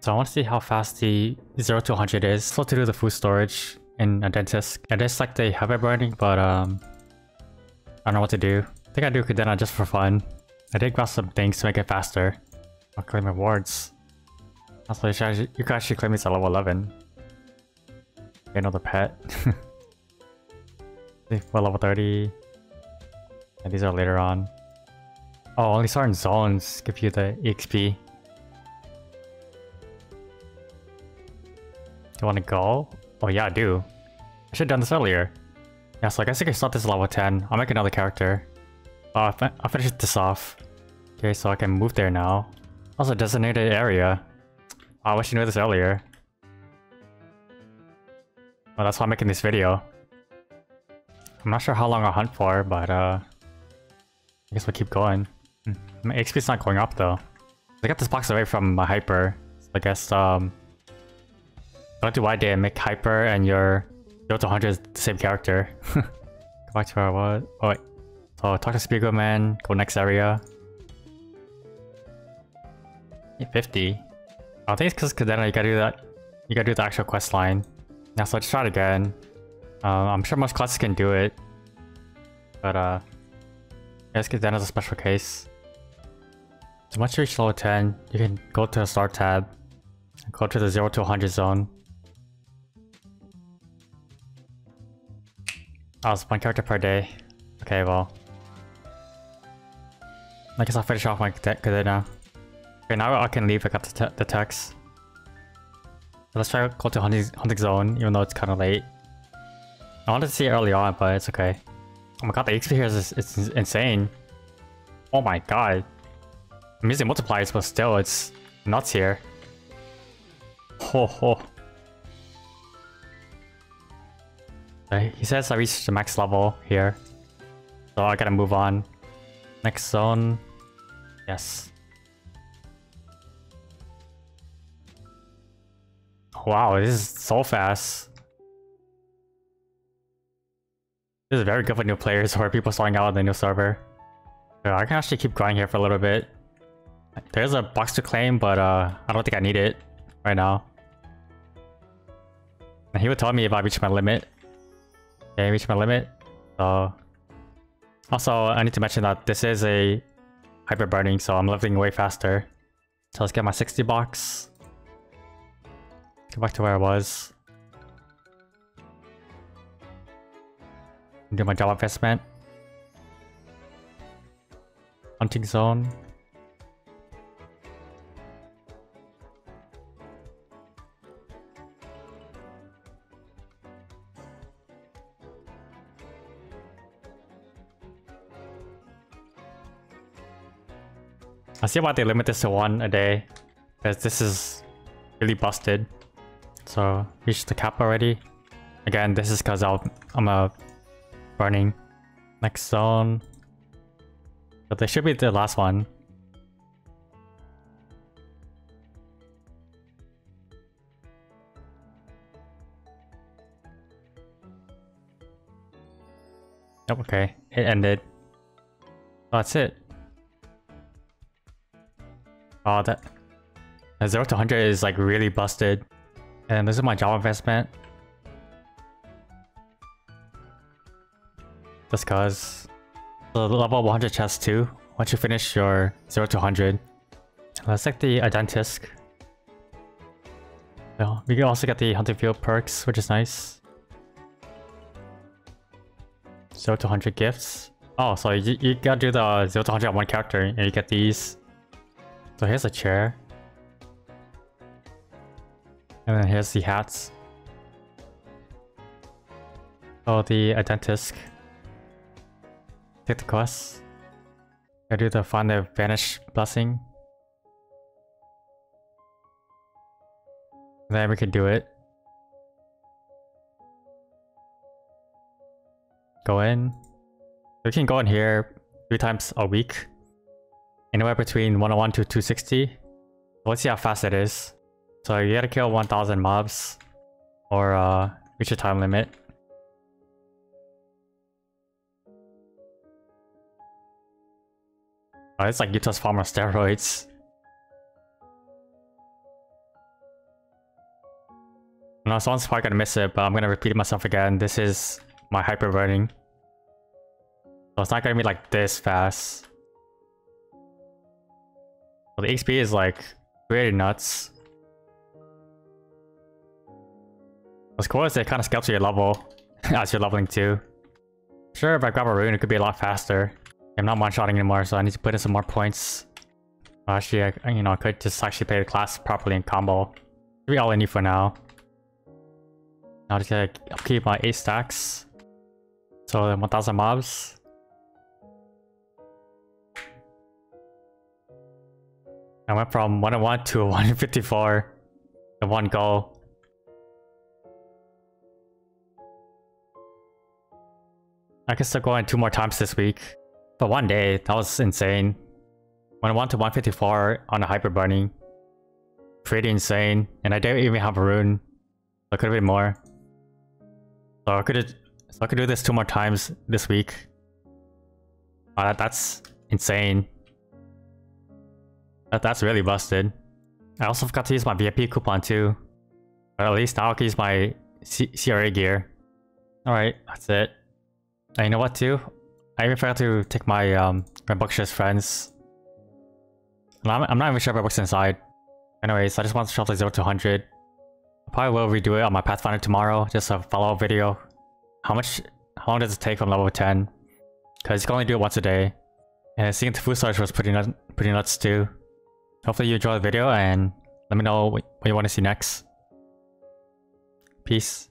So I want to see how fast the 0 to 100 is. So to do the food storage in Identisk. And it's like the heavy burning, but um, I don't know what to do. I think I do Cadena just for fun. I did grab some things to make it faster. I'll claim rewards. Also, you, actually, you can actually claim these at level 11. Get another pet. well, level 30. And these are later on. Oh, only certain zones give you the EXP. You want to go? Oh yeah, I do. I should have done this earlier. Yeah, so I guess I can start this level 10. I'll make another character. Uh, I'll finish this off. Okay, so I can move there now. Also, designated area. Oh, I wish you knew this earlier. Well, that's why I'm making this video. I'm not sure how long I'll hunt for, but uh... I guess we'll keep going. Hmm, my XP's not going up though. I got this box away from my Hyper. So I guess, um... I don't do why they make Hyper and your 0 to 100 is the same character. Go back to where I was. Oh wait. So talk to Spiegelman, go next area. 50. I think it's because then you gotta do that. You gotta do the actual quest line. Yeah, so let's try it again. Uh, I'm sure most classes can do it. But uh, let's get as a special case. So once you reach level 10, you can go to the start tab. Go to the 0 to 100 zone. Oh, it's one character per day. Okay, well. I guess I'll finish off my deck now. Okay, now I can leave. I got the, te the text. Let's try to go to hunting, hunting zone, even though it's kind of late. I wanted to see it early on, but it's okay. Oh my god, the XP here is it's insane. Oh my god. I'm using multipliers, but still, it's nuts here. Ho ho. He says I reached the max level here. So I gotta move on. Next zone. Yes. Wow, this is so fast. This is very good for new players or people starting out on the new server. I can actually keep going here for a little bit. There's a box to claim, but uh, I don't think I need it right now. And he would tell me if I reach my limit. Okay, reach my limit. So also I need to mention that this is a hyper burning, so I'm living way faster. So let's get my 60 box. Go back to where I was. Do my job investment. Hunting zone. I see why they limit this to one a day. Because this is really busted. So, reached the cap already. Again, this is because I'm a burning. Next zone. But this should be the last one. Oh, okay. It ended. That's it. Oh, that... 0 to 100 is like really busted. And this is my job investment. Just cause. So level 100 chest too. Once you finish your 0 to 100. Let's take the Identisk. So we can also get the Hunting Field perks, which is nice. 0 to 100 gifts. Oh, so you, you gotta do the 0 to 100 on one character and you get these. So here's a chair. And then here's the hats. Oh, the Identisk. Take the quest. I do the find the vanish blessing. Then we can do it. Go in. We can go in here three times a week anywhere between 101 to 260. Let's see how fast it is. So you gotta kill 1000 mobs or uh, reach a time limit. Oh, it's like Utah's farmer steroids. know someone's probably gonna miss it, but I'm gonna repeat myself again. This is my hyper burning. So it's not gonna be like this fast. Well, the XP is like really nuts. What's cool it kind of scales to your level as you're leveling too. Sure, if I grab a rune, it could be a lot faster. I'm not one-shotting anymore, so I need to put in some more points. Actually, I, you know, I could just actually play the class properly in combo. Should be all I need for now. I'll just like, I'll keep my 8 stacks. So 1000 mobs. I went from 101 to 154 in one go. I can still go in two more times this week. But one day, that was insane. 101 to 154 on a hyper burning. Pretty insane. And I didn't even have a rune. So it could have been more. So I could so I could do this two more times this week. Oh, that, that's insane. That, that's really busted. I also forgot to use my VIP coupon too. But at least now I can use my C CRA gear. Alright, that's it. And you know what too? I even forgot to take my um, Rambunctious friends. I'm, I'm not even sure if it works inside. Anyways, I just want to shuffle 0 to 100. I probably will redo it on my Pathfinder tomorrow, just a follow-up video. How much, how long does it take from level 10? Because you can only do it once a day. And seeing the food storage was pretty, nut pretty nuts too. Hopefully you enjoy the video and let me know what you want to see next. Peace.